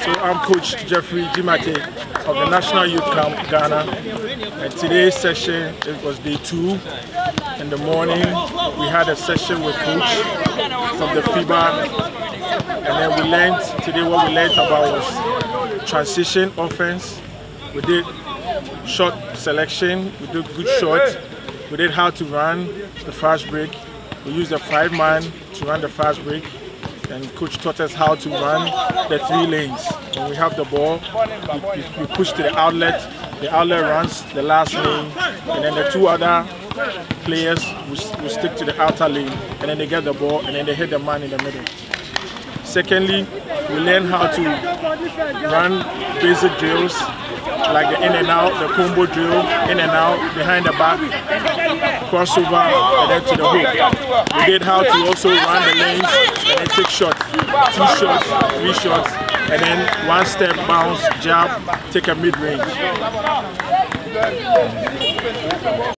So I'm Coach Jeffrey Jimate of the National Youth Camp Ghana. And today's session, it was day two. In the morning, we had a session with Coach from the FIBA. And then we learned, today what we learned about was transition offense. We did shot selection, we did good shot. We did how to run the fast break. We used a five man to run the fast break and coach taught us how to run the three lanes. When we have the ball, we, we, we push to the outlet, the outlet runs the last lane, and then the two other players will, will stick to the outer lane, and then they get the ball, and then they hit the man in the middle. Secondly, we learn how to run basic drills like the in and out, the combo drill, in and out, behind the back, crossover, and then to the hook. We did how to also run the lanes take shots, two shots, three shots, and then one step bounce, jab, take a mid range.